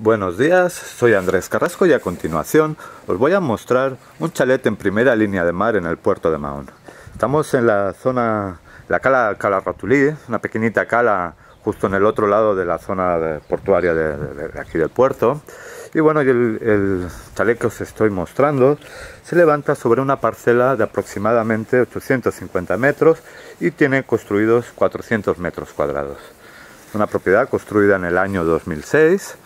Buenos días, soy Andrés Carrasco y a continuación os voy a mostrar un chalet en primera línea de mar en el puerto de Mahón. Estamos en la zona, la cala, cala Ratulí, una pequeñita cala justo en el otro lado de la zona portuaria de, aquí del puerto. Y bueno, el, el chalet que os estoy mostrando se levanta sobre una parcela de aproximadamente 850 metros y tiene construidos 400 metros cuadrados. Una propiedad construida en el año 2006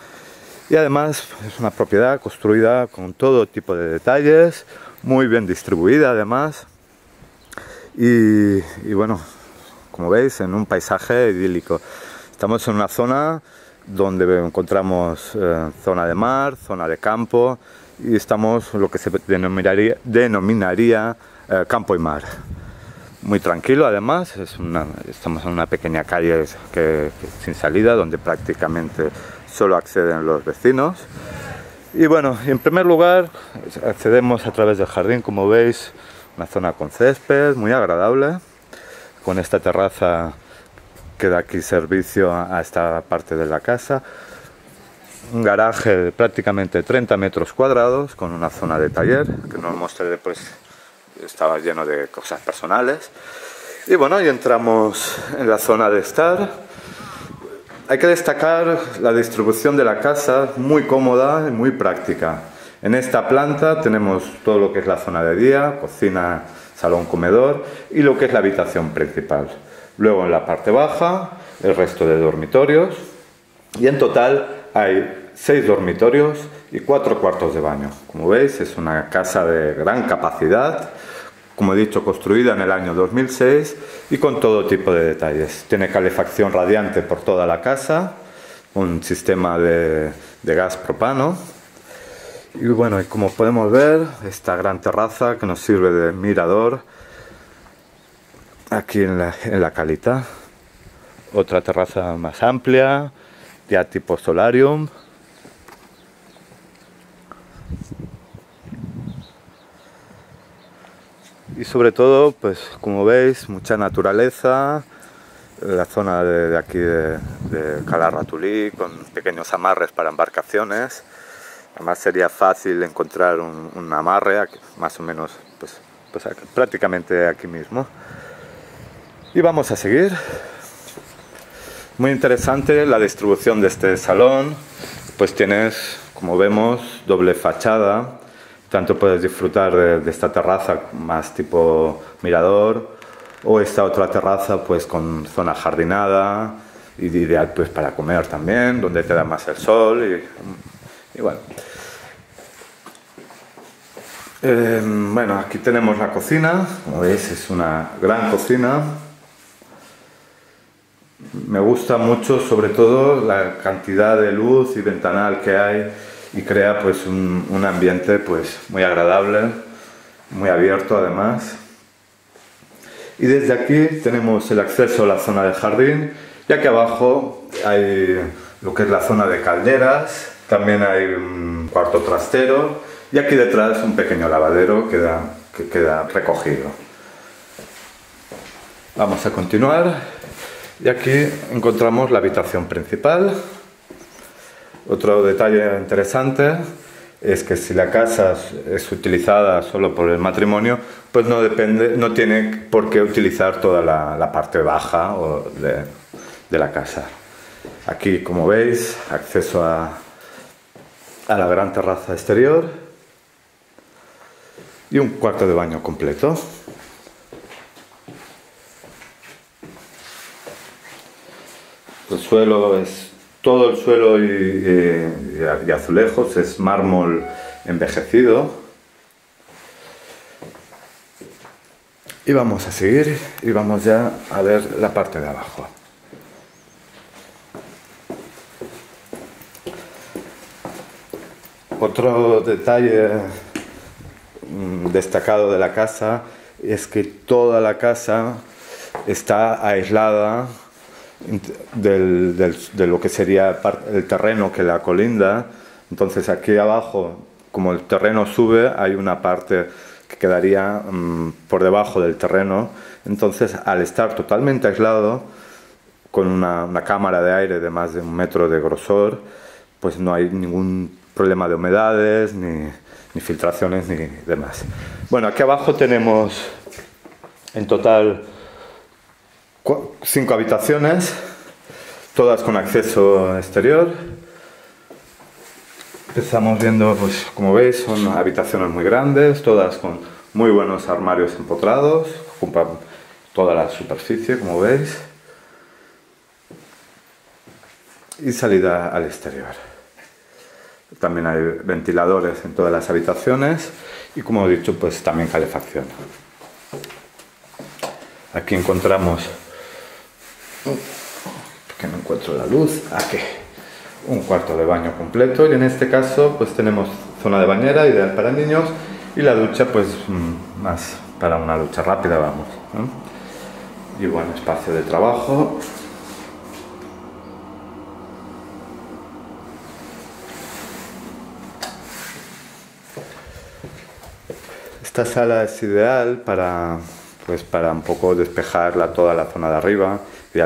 y además es una propiedad construida con todo tipo de detalles, muy bien distribuida además y, bueno, como veis en un paisaje idílico. Estamos en una zona donde encontramos eh, zona de mar, zona de campo y estamos lo que se denominaría, denominaría eh, campo y mar. Muy tranquilo además, es estamos en una pequeña calle que, sin salida donde prácticamente solo acceden los vecinos. Y bueno, en primer lugar accedemos a través del jardín, como veis, una zona con césped, muy agradable, con esta terraza que da aquí servicio a esta parte de la casa. Un garaje de prácticamente 30 metros cuadrados con una zona de taller, que no os mostraré pues estaba lleno de cosas personales. Y bueno, y entramos en la zona de estar hay que destacar la distribución de la casa, muy cómoda y muy práctica. En esta planta tenemos todo lo que es la zona de día, cocina, salón, comedor y lo que es la habitación principal. Luego en la parte baja, el resto de dormitorios y en total hay seis dormitorios y cuatro cuartos de baño. Como veis es una casa de gran capacidad como he dicho, construida en el año 2006 y con todo tipo de detalles. Tiene calefacción radiante por toda la casa, un sistema de, gas propano. Y bueno, como podemos ver, esta gran terraza que nos sirve de mirador aquí en la, en la calita. Otra terraza más amplia, ya tipo solarium. Y sobre todo, pues como veis, mucha naturaleza, la zona de, aquí de, de Calarratulí con pequeños amarres para embarcaciones. Además sería fácil encontrar un, amarre, más o menos, pues, pues prácticamente aquí mismo. Y vamos a seguir. Muy interesante la distribución de este salón. Pues tienes, como vemos, doble fachada tanto puedes disfrutar de, esta terraza más tipo mirador o esta otra terraza pues con zona jardinada y ideal pues para comer también, donde te da más el sol y, bueno. Em, bueno, aquí tenemos la cocina, como veis es una gran cocina. Me gusta mucho sobre todo la cantidad de luz y ventanal que hay y crea pues un, un, ambiente pues muy agradable, muy abierto además. Y desde aquí tenemos el acceso a la zona de jardín, ya que abajo hay lo que es la zona de calderas, también hay un cuarto trastero y aquí detrás un pequeño lavadero que, que queda recogido. Vamos a continuar y aquí encontramos la habitación principal otro detalle interesante es que si la casa es utilizada solo por el matrimonio, pues no, depende, no tiene por qué utilizar toda la, parte baja de, de, la casa. Aquí, como veis, acceso a, a la gran terraza exterior y un cuarto de baño completo. El suelo es todo el suelo y, azulejos es mármol envejecido. Y vamos a seguir y vamos ya a ver la parte de abajo. Otro detalle mm, destacado de la casa es que toda la casa está aislada de lo que sería el terreno que la colinda. Entonces aquí abajo, como el terreno sube, hay una parte que quedaría mm, por debajo del terreno. Entonces al estar totalmente aislado, con una, cámara de aire de más de un metro de grosor, pues no hay ningún problema de humedades, ni filtraciones, ni demás. Bueno, aquí abajo tenemos en total cinco habitaciones, todas con acceso exterior. Empezamos viendo, pues como veis, son habitaciones muy grandes, todas con muy buenos armarios empotrados, ocupan toda la superficie, como veis. Y salida al exterior. También hay ventiladores en todas las habitaciones y como he dicho, pues también calefacción. Aquí encontramos que no encuentro la luz, aquí un cuarto de baño completo y en este caso pues tenemos zona de bañera ideal para niños y la ducha pues mm, más para una ducha rápida vamos y buen espacio de trabajo esta sala es ideal para pues para un poco despejarla toda la zona de arriba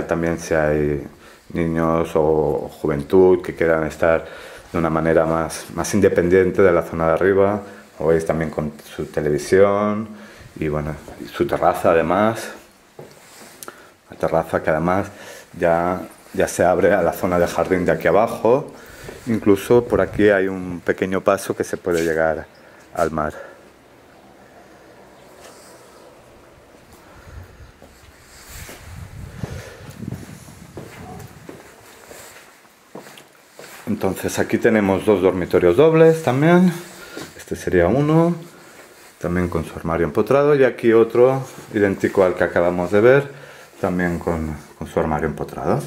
también si hay niños o juventud que quieran estar de una manera más, más independiente de la zona de arriba, o veis también con su televisión y bueno, su terraza además, la terraza que además ya, ya se abre a la zona de jardín de aquí abajo, incluso por aquí hay un pequeño paso que se puede llegar al mar. Entonces aquí tenemos dos dormitorios dobles también. Este sería uno, también con su armario empotrado. Y aquí otro, idéntico al que acabamos de ver, también con, su armario empotrado.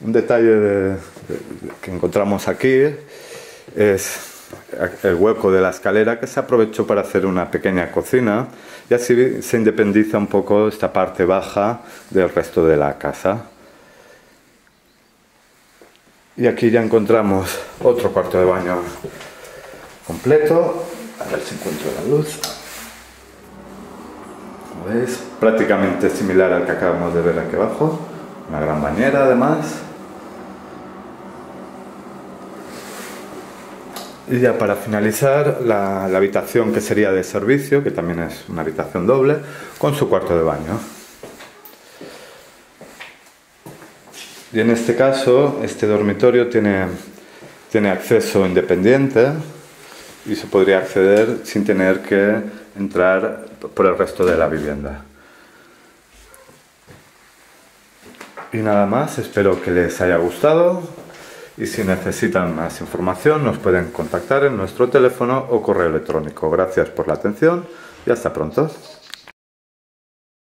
Un detalle que encontramos aquí es el hueco de la escalera que se aprovechó para hacer una pequeña cocina y así se independiza un poco esta parte baja del resto de la casa. Y aquí ya encontramos otro cuarto de baño completo. A ver si encuentro la luz. Como veis, prácticamente similar al que acabamos de ver aquí abajo. Una gran bañera además. Y ya para finalizar, la, la habitación que sería de servicio, que también es una habitación doble, con su cuarto de baño. Y en este caso, este dormitorio tiene, tiene acceso independiente y se podría acceder sin tener que entrar por el resto de la vivienda. Y nada más, espero que les haya gustado y si necesitan más información nos pueden contactar en nuestro teléfono o correo electrónico. Gracias por la atención y hasta pronto.